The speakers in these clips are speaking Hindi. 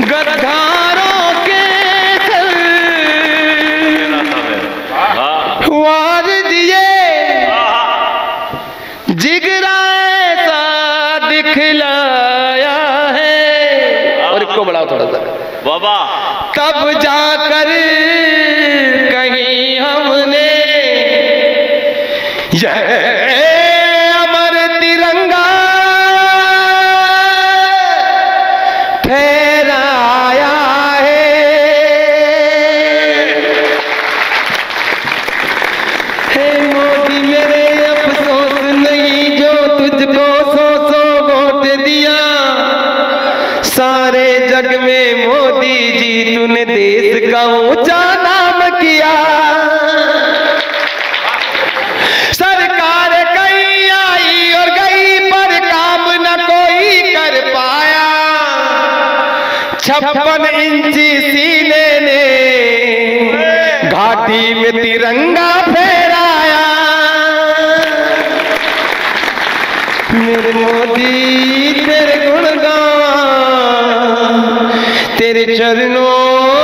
गद्दारों के वार दिए। जिगरा ऐसा दिखलाया है। और इसको बढ़ाओ थोड़ा सा। बाबा। तब जाकर का ऊँचा नाम किया। सरकार कहीं आई और गई पर काम न कोई कर पाया। छप्पन इंची सीने ने घाटी में तिरंगा फहराया। मेरे मोदी तेरे गुण गावां, तेरे चरणों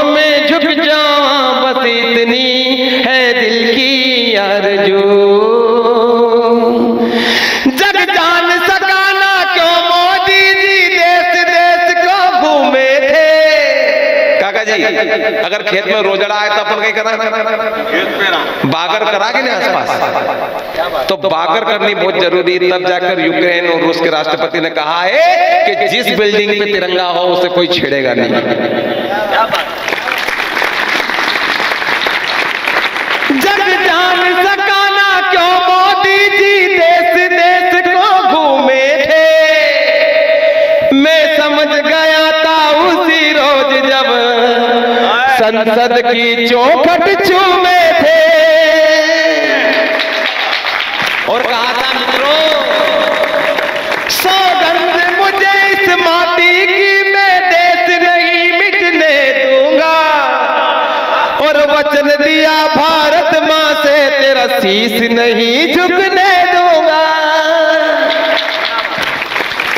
जग जान सकाना क्यों मोदी जी देश देश को घूमे थे? काका जी अगर खेत में रोजड़ा आए तो अपन कहीं करा बागर करा के ना आसपास? तो बागर करनी बहुत ज़रूरी है तब जाकर यूक्रेन और रूस के राष्ट्रपति ने कहा है कि जिस बिल्डिंग में तिरंगा हो उसे कोई छेड़ेगा नहीं। क्या जग जान सकाना क्यों मोदी जी देश देश को घूमे थे? मैं समझ गया था उसी रोज जब संसद की चौखट चूमे थे। और कहा था शीश नहीं झुकने दूँगा।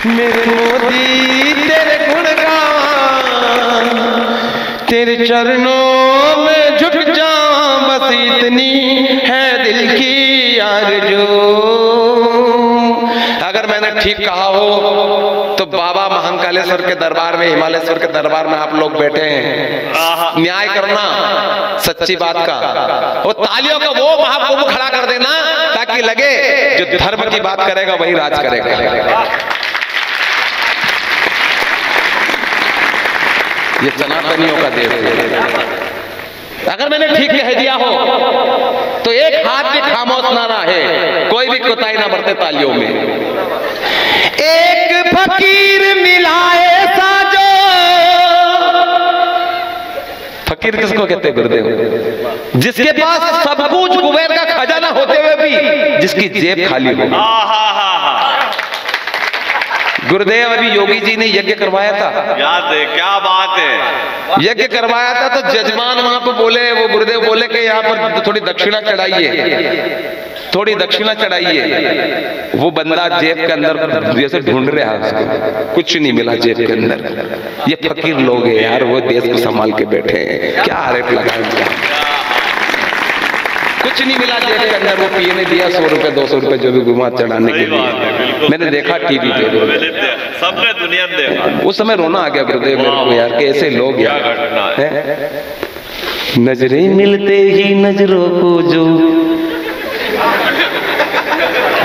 मेरे मोदी तेरे गुण गावां, तेरे चरणों में झुक जाऊँ बस इतनी है दिल की आरज़ू। अगर मैंने ठीक कहा हो तो बाबा महाकालेश्वर के दरबार में हिमालयेश्वर के दरबार में आप लोग बैठे हैं। न्याय करना। सच्ची बात का। वो तालियों का वो महाकुंभ खड़ा कर देना, ताकि लगे जो धर्म की बात करेगा, वही राज करेगा। ये सनातनियों का देश अगर मैंने ठीक कह दिया हो तो एक हाथ भी खामोश ना रहे, कोई भी कोताही ना बरते तालियों में। एक फकीर मिला ऐसा जो फकीर किसको कहते हैं गुरुदेव? जिसके पास सब कुछ कुबेर का खजाना होते हुए भी जिसकी जेब खाली हो हा हा गुरुदेव अभी योगी जी ने यज्ञ करवाया था। याद है क्या बात है। यज्ञ करवाया था तो जजमान वहाँ पर बोले वो गुरुदेव बोले कि यहाँ पर थोड़ी दक्षिणा चढ़ाइए। थोड़ी दक्षिणा चढ़ाइए। वो बंदा जेब के अंदर जैसे ढूंढ रहा है कुछ नहीं मिला जेब के अंदर। ये फकीर लोग हैं यार वो देश को संभाल के बैठे हैं। क्या आरोप लगा कुछ नहीं मिला जेब के अंदर। वो पिए ने दिया सौ रुपए दो सौ रुपए जो भी घुमा चढ़ाने के लिए। मैंने देखा टीवी पे। सबने दुनिया ने देखा। उस समय रोना आ गया गुरुदेव मेरे को यार कि ऐसे लोग यार। नज़रें मिलते ही नज़रों को जो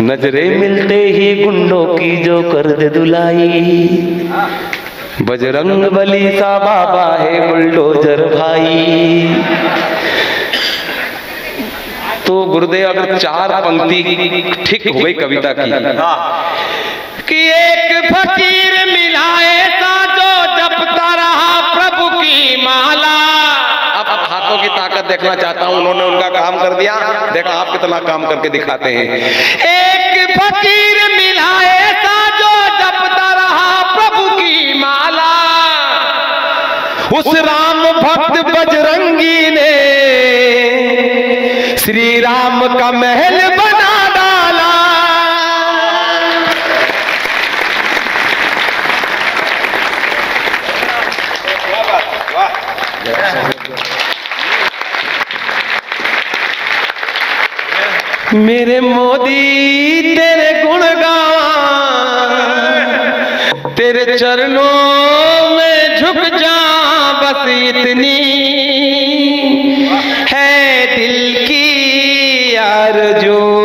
नज़रें मिलते ही गुंडों की जो कर दे दुलाई। बजरंग बली सा बाबा है बुलडोजर भाई। तो गुरुदेव अगर चार पंक्ति ठीक हो गई कविता की कि एक फकीर कर दिया। देखा आप कितना काम करके दिखाते हैं। एक फकीर मिला ऐसा जो जपता रहा प्रभु की माला। उस राम भक्त बजरंगी ने श्री राम का महल बना डाला। मेरे मोदी, तेरे गुण गावा तेरे चरणों में झुक जा, बस इतनी है दिल की यार भाई